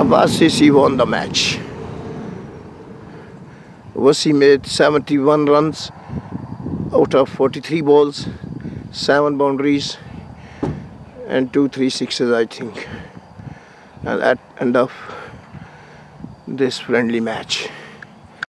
Abbas he won the match. Wasi made 71 runs out of 43 balls, 7 boundaries and 2 3 sixes I think. And at end of this friendly match.